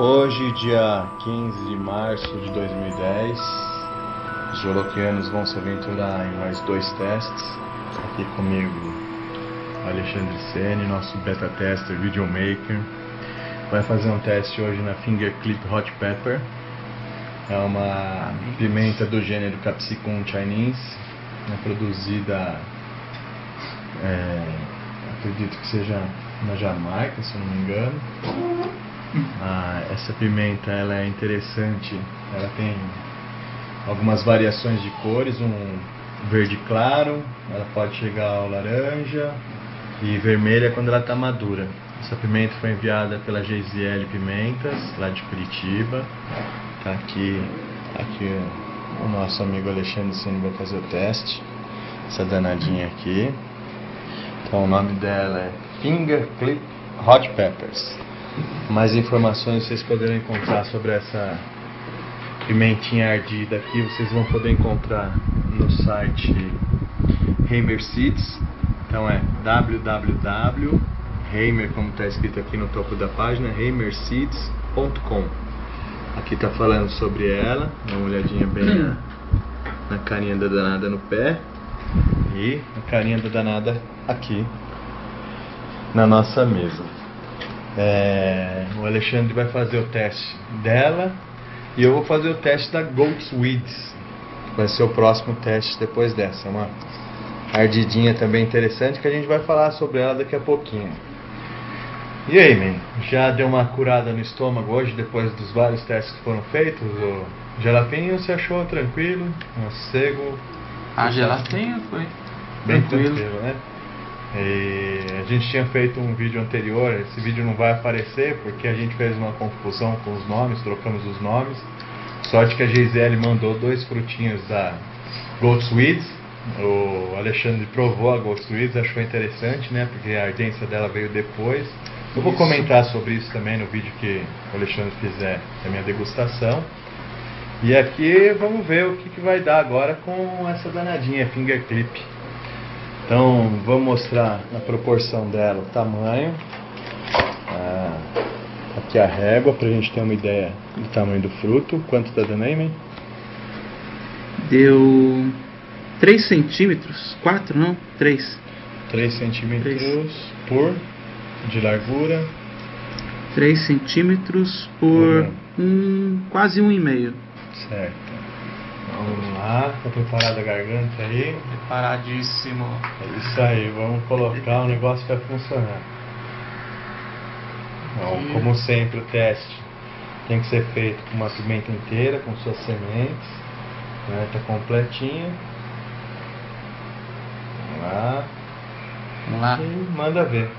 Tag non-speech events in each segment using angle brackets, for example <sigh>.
Hoje, dia 15 de março de 2010, os joloquianos vão se aventurar em mais dois testes. Aqui comigo, Alexandre Sene, nosso beta tester, videomaker. Vai fazer um teste hoje na Finger Clip Hot Pepper. É uma pimenta do gênero Capsicum Chinese, é produzida, é, acredito que seja na Jamaica, se não me engano. Ah, essa pimenta ela é interessante, ela tem algumas variações de cores, um verde claro, ela pode chegar ao laranja e vermelha quando ela está madura. Essa pimenta foi enviada pela GZL Pimentas, lá de Curitiba. Tá aqui, aqui o nosso amigo Alexandre Cine vai fazer o teste. Essa danadinha aqui. Então o nome dela é Finger Clip Hot Peppers. Mais informações vocês poderão encontrar sobre essa pimentinha ardida aqui, vocês vão poder encontrar no site Heimer Seeds. Então é www Heimer, como está escrito aqui no topo da página, heimerseeds.com. Aqui está falando sobre ela, dá uma olhadinha bem na, na carinha da danada no pé e a carinha da danada aqui na nossa mesa. É, o Alexandre vai fazer o teste dela e eu vou fazer o teste da Goat's Weeds. Vai ser o próximo teste depois dessa. Uma ardidinha também interessante que a gente vai falar sobre ela daqui a pouquinho. E aí, man? Já deu uma curada no estômago hoje depois dos vários testes que foram feitos? O jalapinho você achou tranquilo? Sossego? A gelatinha foi Bem tranquilo. tranquilo, né? E a gente tinha feito um vídeo anterior, esse vídeo não vai aparecer porque a gente fez uma confusão com os nomes, trocamos os nomes. Sorte que a Gisele mandou dois frutinhos da Gold Sweets. O Alexandre provou a Gold Sweets, achou interessante, né? Porque a ardência dela veio depois. Eu vou comentar sobre isso também no vídeo que o Alexandre fizer a minha degustação. E aqui vamos ver o que, que vai dar agora com essa danadinha Finger Clip. Então vamos mostrar a proporção dela, o tamanho. Ah, aqui a régua para a gente ter uma ideia do tamanho do fruto. Quanto está dando aí, man? Deu 3 centímetros, 4 não? 3. 3 centímetros por de largura. 3 centímetros por Uhum. um, quase um e meio. Certo. Vamos lá, tá preparada a garganta aí? Preparadíssimo. É isso aí, vamos colocar, o negócio vai funcionar. Bom, como sempre, o teste tem que ser feito com uma pimenta inteira, com suas sementes. Né, tá completinha. Vamos lá. Vamos lá. E manda ver.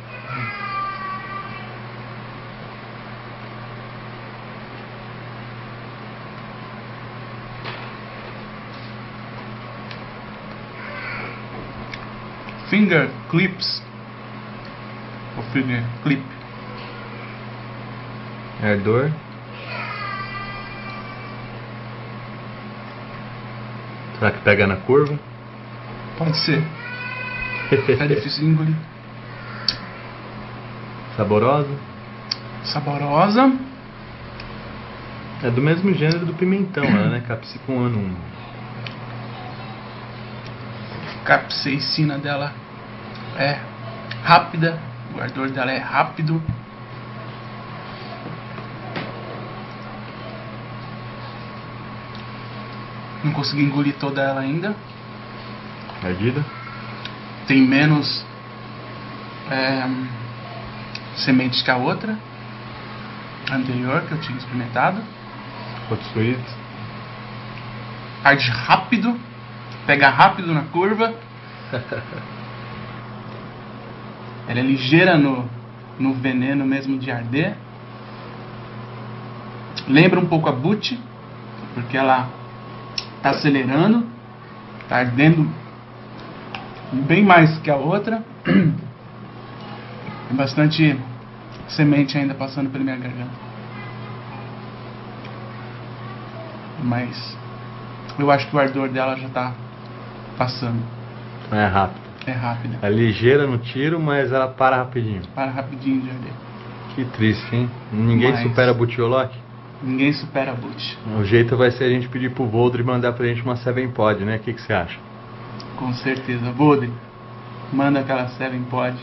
Finger clips. O finger clip. Ardor. Será que pega na curva? Pode ser. É difícil de engolir. Saborosa? Saborosa. É do mesmo gênero do pimentão, <clears throat> né? Capsicum anum. Capsaicina dela é rápida, o ardor dela é rápido. Não consegui engolir toda ela ainda. Ardida? Tem menos é, sementes que a outra anterior que eu tinha experimentado. Hot sweet? Arde rápido, pega rápido na curva. Ela é ligeira no, no veneno mesmo de arder. Lembra um pouco a Butch, porque ela está acelerando, está ardendo bem mais que a outra. Tem bastante semente ainda passando pela minha garganta. Mas eu acho que o ardor dela já está passando. É rápido. É rápida. É ligeira no tiro, mas ela para rapidinho. Para rapidinho de arder. Que triste, hein? Ninguém Mas- supera Butiolock? Ninguém supera a Butch. O jeito vai ser a gente pedir pro Voldre mandar pra gente uma Seven Pod, né? O que, que você acha? Com certeza. Bodre, manda aquela Seven Pod.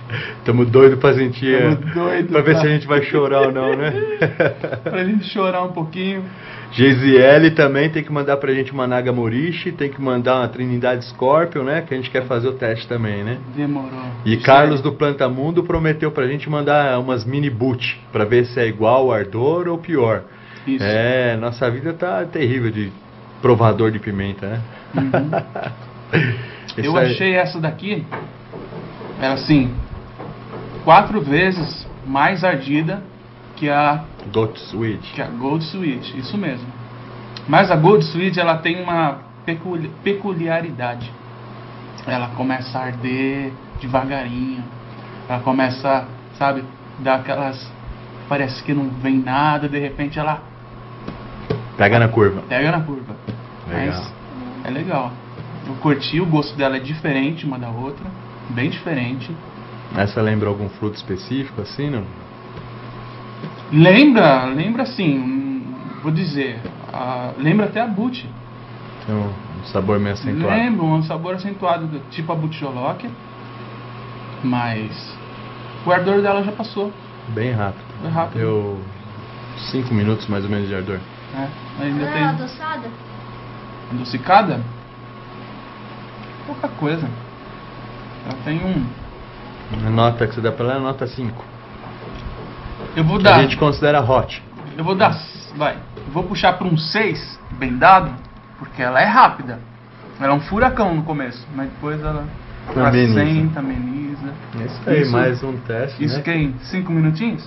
Tamo doido pra sentir. Tamo doido pra ver pra- se a gente vai chorar ou não, né? <laughs> pra gente chorar um pouquinho. Geisiele também tem que mandar pra gente uma Naga Morishi, tem que mandar uma Trindade Scorpion, né? Que a gente quer fazer o teste também, né? Demorou. E Carlos aí. do Planta Mundo prometeu pra gente mandar umas mini boot pra ver se é igual o Ardor ou pior. Isso. É, nossa vida tá terrível de provador de pimenta, né? Uhum. <laughs> Eu achei essa daqui, era assim, quatro vezes mais ardida que a, Goat Sweet. que a Gold Sweet, isso mesmo. Mas a Gold Sweet ela tem uma peculi- peculiaridade. Ela começa a arder devagarinho. Ela começa, sabe, dar aquelas. Parece que não vem nada, de repente ela Pega na curva. pega na curva. Legal. Mas é legal. Eu curti, o gosto dela é diferente uma da outra, bem diferente. Essa lembra algum fruto específico, assim, não? Lembra, lembra assim, hum, vou dizer, a- lembra até a Butti. Tem um um sabor meio acentuado. Lembra, um sabor acentuado, do- tipo a Butcholock, mas o ardor dela já passou, Bem rápido. Foi rápido. Deu 5 minutos mais ou menos de ardor. né? Ainda Ela é tem adoçada? adocicada, pouca coisa. Ela tem um, A nota que você dá pra ela é nota 5. eu vou dar, a gente considera hot. eu vou dar, vai, eu vou puxar para um 6, bem dado, porque ela é rápida. Ela é um furacão no começo, mas depois ela Ameniza. assenta, ameniza. Isso aí, Isso- mais um teste, Isso né? que em 5 minutinhos?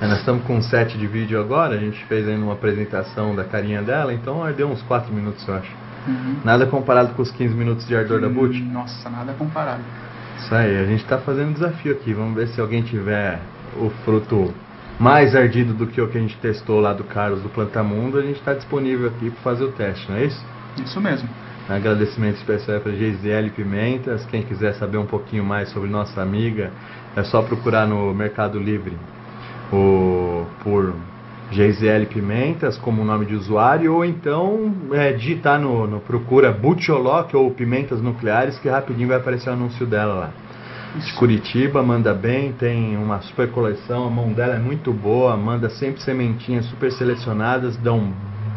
É, Nós estamos com um set de vídeo agora, a gente fez aí uma apresentação da carinha dela, então ardeu uns 4 minutos, eu acho. Uhum. Nada comparado com os 15 minutos de ardor da Boot. Hum, Nossa, nada comparado. Isso aí, a gente tá fazendo um desafio aqui. Vamos ver se alguém tiver o fruto mais ardido do que o que a gente testou lá do Carlos do Plantamundo, a gente está disponível aqui para fazer o teste, não é isso? Isso mesmo. Agradecimento especial para Geisiele Pimentas. Quem quiser saber um pouquinho mais sobre nossa amiga, é só procurar no Mercado Livre o, por Geisiele Pimentas como nome de usuário, ou então é, digitar no, no procura Butcholock ou Pimentas Nucleares, que rapidinho vai aparecer o anúncio dela lá. De Curitiba, manda bem, tem uma super coleção, a mão dela é muito boa, manda sempre sementinhas super selecionadas, dão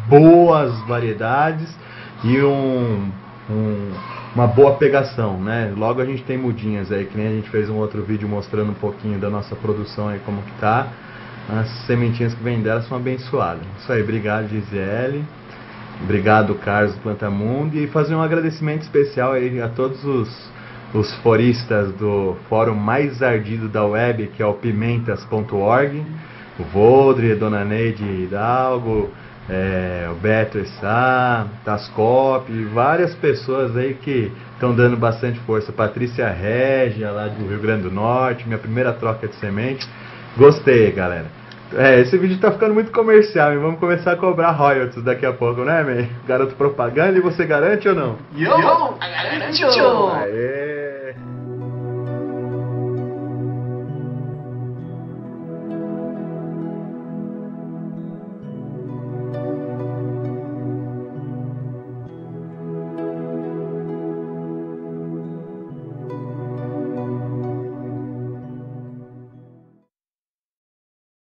boas variedades e um, um- uma boa pegação, né? Logo a gente tem mudinhas aí, que nem a gente fez um outro vídeo mostrando um pouquinho da nossa produção aí como que tá. As sementinhas que vêm dela são abençoadas. Isso aí, obrigado Gisele. Obrigado, Carlos do Plantamundo. E fazer um agradecimento especial aí a todos os, os foristas do fórum mais ardido da web, que é o pimentas.org. O Voldre, Dona Neide Hidalgo, é, o Beto Essá, Tascop, várias pessoas aí que estão dando bastante força. Patrícia Régia, lá do Rio Grande do Norte, minha primeira troca de semente. Gostei, galera. É, esse vídeo tá ficando muito comercial e vamos começar a cobrar royalties daqui a pouco, né, man? Garoto propaganda e você garante ou não? Yo! Garanto! Aê!